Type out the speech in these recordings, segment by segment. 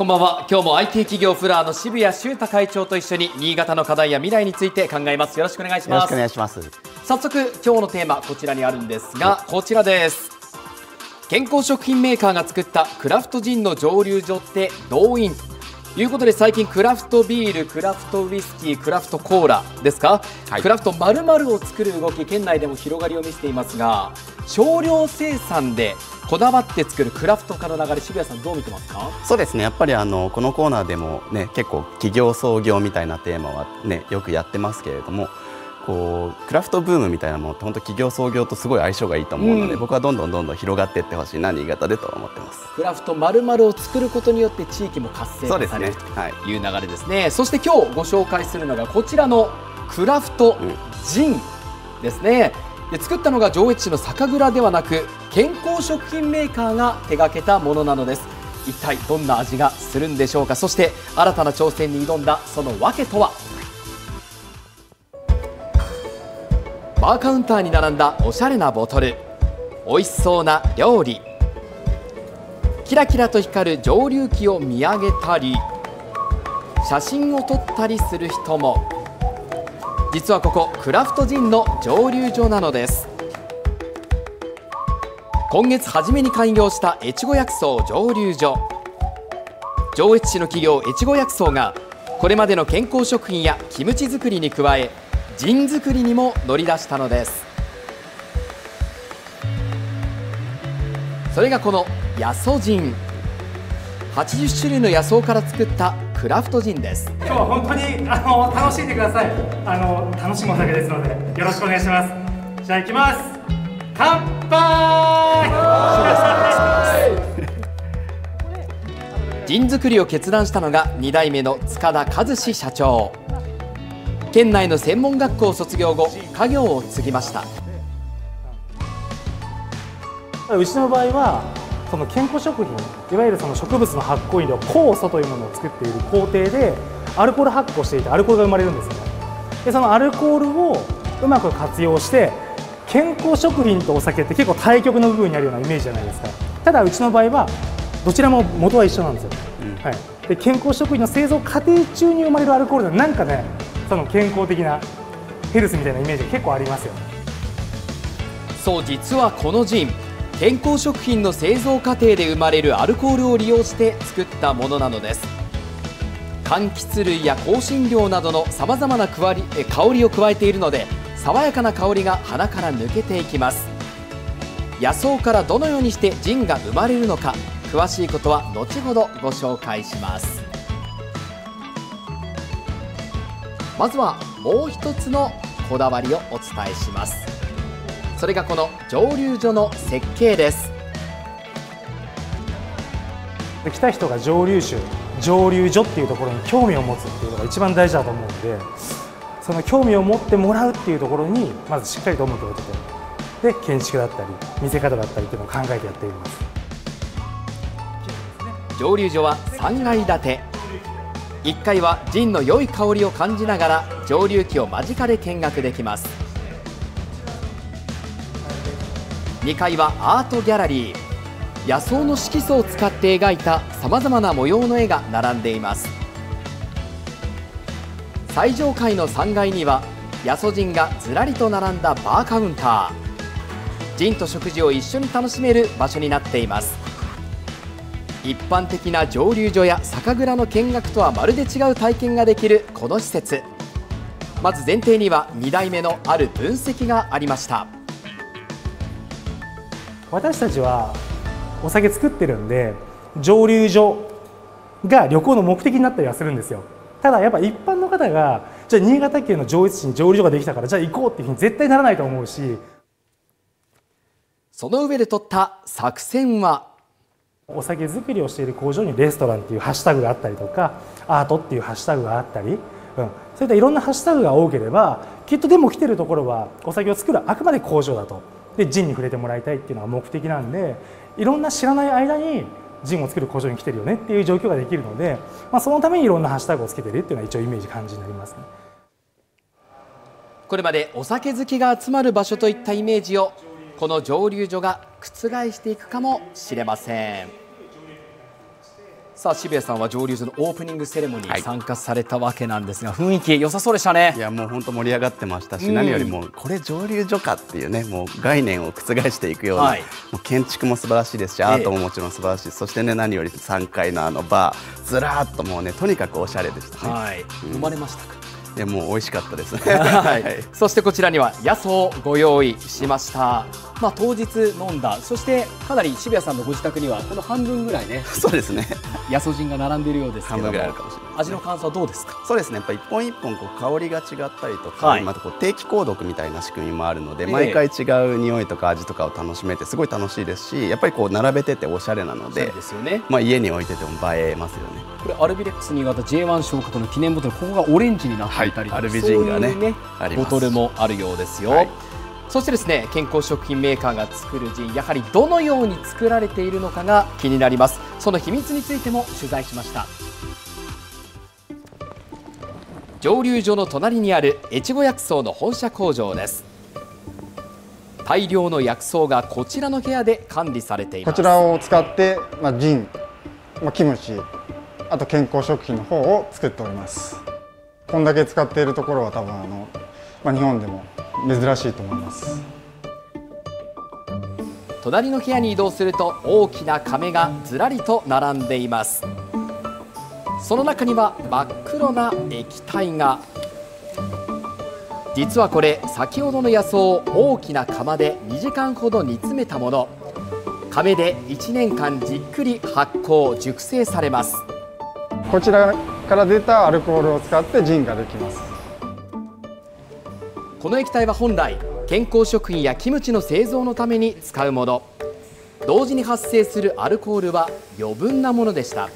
こんばんは。今日も IT 企業フラーの渋谷修太会長と一緒に新潟の課題や未来について考えます。よろしくお願いします。よろしくお願いします。早速今日のテーマこちらにあるんですがこちらです。健康食品メーカーが作ったクラフトジンの蒸留所って動員ということで最近クラフトビール、クラフトウイスキー、クラフトコーラですか、はい、クラフトまるを作る動き県内でも広がりを見せていますが少量生産でこだわって作るクラフト化の流れ渋谷さんどう見てますか？そうですね。やっぱりあのこのコーナーでもね結構企業創業みたいなテーマはねよくやってますけれどもこうクラフトブームみたいなものって本当企業創業とすごい相性がいいと思うので、うん、僕はどんどんどんどん広がっていってほしいな新潟でと思ってます。クラフトまるを作ることによって地域も活性化される、ねはい、という流れですね。そして今日ご紹介するのがこちらのクラフトジンですね、で作ったのが上越市の酒蔵ではなく健康食品メーカーが手掛けたものなのです。一体どんな味がするんでしょうか。そして新たな挑戦に挑んだその訳とは？バーカウンターに並んだおしゃれなボトル。美味しそうな料理。キラキラと光る蒸留機を見上げたり写真を撮ったりする人も。実はここクラフトジンの蒸留所なのです。今月初めに開業した越後薬草蒸留所。上越市の企業越後薬草がこれまでの健康食品やキムチ作りに加えジン作りにも乗り出したのです。それがこのヤソジン80種類の野草から作ったクラフトジンです。今日は本当にあの楽しんでください。あの楽しむお酒ですのでよろしくお願いします。じゃあ行きます。乾杯！ジン作りを決断したのが2代目の塚田和志社長県内の専門学校を卒業後家業を継ぎました。うちの場合はその健康食品いわゆるその植物の発酵飲料酵素というものを作っている工程でアルコール発酵していてアルコールが生まれるんですね。でそのアルコールをうまく活用して健康食品とお酒って結構対極の部分にあるようなイメージじゃないですか。ただうちの場合はどちらも元は一緒なんですよ、うん、はい、で健康食品の製造過程中に生まれるアルコールはなんかねその健康的なヘルスみたいなイメージが結構ありますよそう実はこのジン健康食品の製造過程で生まれるアルコールを利用して作ったものなのです柑橘類や香辛料などのさまざまな香りを加えているので爽やかな香りが鼻から抜けていきます野草からどのようにしてジンが生まれるのか詳しいことは後ほどご紹介しますまずはもう一つのこだわりをお伝えします。それがこの蒸留所の設計です。来た人が蒸留酒蒸留所っていうところに興味を持つっていうのが一番大事だと思うのでその興味を持ってもらうっていうところにまずしっかりと思っておいてで建築だったり見せ方だったりっていうのを考えてやっています。蒸留所は3階建て1階はジンの良い香りを感じながら蒸留機を間近で見学できます。2階はアートギャラリー。野草の色素を使って描いたさまざまな模様の絵が並んでいます。最上階の3階にはヤソジンがずらりと並んだバーカウンター。ジンと食事を一緒に楽しめる場所になっています。一般的な蒸留所や酒蔵の見学とはまるで違う体験ができるこの施設。まず前提には2代目のある分析がありました。私たちはお酒作ってるんで蒸留所が旅行の目的になったりはするんですよ。ただやっぱ一般の方がじゃあ新潟県の上越市に蒸留所ができたからじゃあ行こうっていうふうに絶対ならないと思うし。その上で取った作戦はお酒造りをしている工場にレストランっていうハッシュタグがあったりとかアートっていうハッシュタグがあったり、うん、そういったいろんなハッシュタグが多ければきっとでも来てるところはお酒を作るあくまで工場だとでジンに触れてもらいたいっていうのが目的なんでいろんな知らない間にジンを作る工場に来てるよねっていう状況ができるので、まあ、そのためにいろんなハッシュタグをつけてるっていうのは一応イメージ感じになりますね。これまでお酒好きが集まる場所といったイメージをこの蒸留所が覆していくかもしれません。さあ渋谷さんは上流所のオープニングセレモニーに参加されたわけなんですが、雰囲気良さそうでしたね。いやもう本当盛り上がってましたし、うん。何よりもこれ上流所かっていうねもう概念を覆していくような、はい。もう建築も素晴らしいですしアートももちろん素晴らしい、そしてね何より3階のあのバーずらーっともうねとにかくおしゃれでしたね、はい、生まれましたか、いやもう美味しかったですね。はい、そしてこちらには野草をご用意しました。まあ当日飲んだ、そしてかなり渋谷さんのご自宅にはこの半分ぐらいね、そうですね。野草人が並んでいるようですけども、半分ぐらいあるかもしれない味の感想はどうですか？そうですね。やっぱ一本一本こう香りが違ったりとか、はい。またこう定期購読みたいな仕組みもあるので、ええ。毎回違う匂いとか味とかを楽しめてすごい楽しいですしやっぱりこう並べてておしゃれなのでですよね。まあ、家に置いてても映えますよね。これアルビレックス新潟 J1 昇格の記念ボトル、ここがオレンジになっていたりとか、はい。アルビジンがねねボトルもあるようですよ。はい。そしてですね健康食品メーカーが作るジンやはりどのように作られているのかが気になります。その秘密についても取材しました蒸留所の隣にある越後薬草の本社工場です。大量の薬草がこちらの部屋で管理されています。こちらを使って、まあ、ジン、まあ、キムチあと健康食品の方を作っております。こんだけ使っているところは多分あの、まあ、日本でも珍しいと思います。隣の部屋に移動すると大きな亀がずらりと並んでいますその中には真っ黒な液体が。実はこれ先ほどの野草を大きな釜で2時間ほど煮詰めたもの。亀で1年間じっくり発酵熟成されます。こちらから出たアルコールを使ってジンができます。この液体は本来健康食品やキムチの製造のために使うもの。同時に発生するアルコールは余分なものでした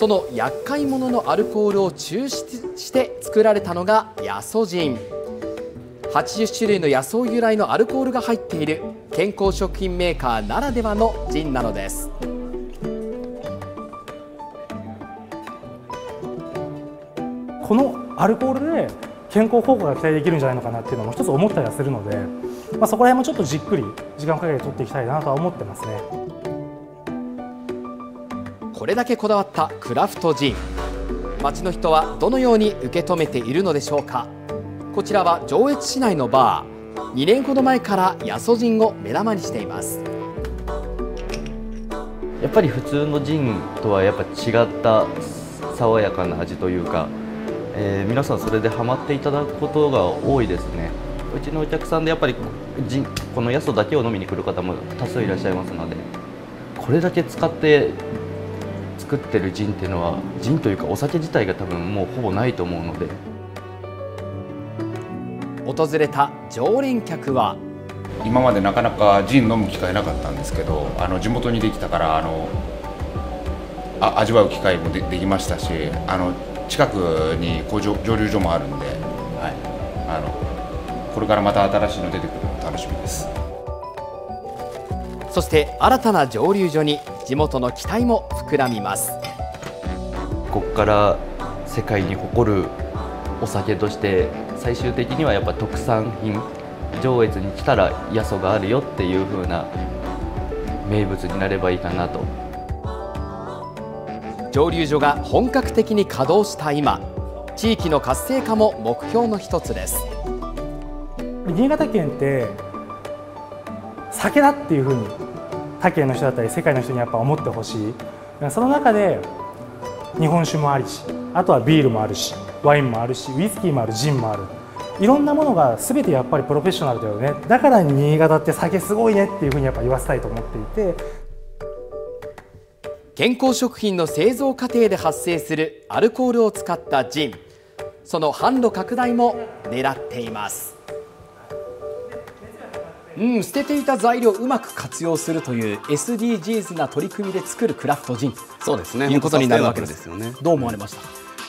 その厄介者のアルコールを抽出して作られたのがヤソジン80種類の野草由来のアルコールが入っている健康食品メーカーならではのジンなのですこのアルコールで健康効果が期待できるんじゃないのかなっていうのも一つ思ったりはするので、まあ、そこら辺もちょっとじっくり時間をかけて取っていきたいなとは思ってますね。これだけこだわったクラフトジン。街の人はどのように受け止めているのでしょうか。こちらは上越市内のバー。2年ほど前からヤソジンを目玉にしています。やっぱり普通のジンとはやっぱ違った爽やかな味というか、えー皆さんそれでハマっていただくことが多いですね。うちのお客さんでやっぱりジンこのヤソだけを飲みに来る方も多数いらっしゃいますのでこれだけ使って作ってるジンっていうのはジンというかお酒自体が多分もうほぼないと思うので。訪れた常連客は。今までなかなかジン飲む機会なかったんですけどあの地元にできたからあのあ味わう機会もでできましたしあの近くに工場蒸留所もあるんで、はい、あのこれからまた新しいの出てくるの楽しみです。そして新たな蒸留所に地元の期待も膨らみます。ここから世界に誇るお酒として最終的にはやっぱ特産品上越に来たらヤソがあるよっていう風な名物になればいいかなと。蒸留所が本格的に稼働した今地域の活性化も目標の一つです。新潟県って酒だっていうふうに他県の人だったり世界の人にやっぱ思ってほしい。その中で日本酒もありしあとはビールもあるしワインもあるしウイスキーもあるジンもある。いろんなものが全てやっぱりプロフェッショナルだよね。だから新潟って酒すごいねっていうふうにやっぱ言わせたいと思っていて。健康食品の製造過程で発生するアルコールを使ったジン。その販路拡大も狙っています。うん、捨てていた材料をうまく活用するという SDGs な取り組みで作るクラフトジン。そうですね。いうことになるわけです。よね。どう思われました、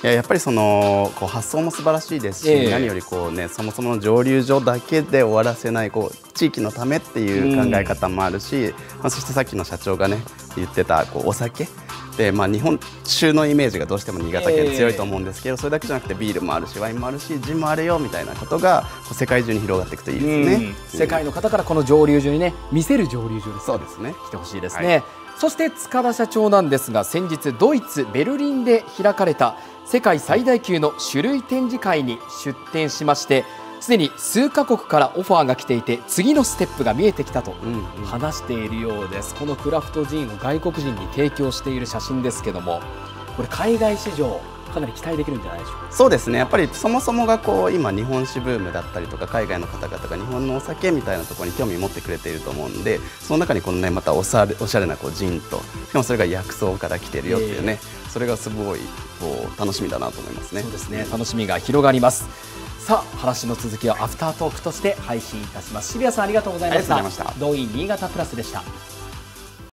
いややっぱりそのこう発想も素晴らしいですし、ええ。何よりこう、ね、そもそもの蒸留所だけで終わらせないこう地域のためっていう考え方もあるし、まあ、そしてさっきの社長がね言ってたこうお酒で、まあ、日本酒のイメージがどうしても新潟県強いと思うんですけど、それだけじゃなくてビールもあるしワインもあるしジンもあるよみたいなことがこう世界中に広がっていくといいですね。うん。世界の方からこの蒸留所にね見せる蒸留所にそうですね。来てほしいですね、そして塚田社長なんですが先日ドイツ・ベルリンで開かれた世界最大級の種類展示会に出展しましてすでに数カ国からオファーが来ていて次のステップが見えてきたと話しているようです、このクラフトジンを外国人に提供している写真ですけどもこれ海外市場かなり期待できるんじゃないでしょうか？そうですね。やっぱりそもそもがこう今日本酒ブームだったりとか海外の方々が日本のお酒みたいなところに興味を持ってくれていると思うんでその中にこのねまたおしゃれおしゃれなこうジンとしかもそれが薬草から来てるよっていうね、それがすごいこう楽しみだなと思いますね。そうですね。楽しみが広がりますさあ話の続きはアフタートークとして配信いたします。渋谷さんありがとうございました。動員新潟プラスでした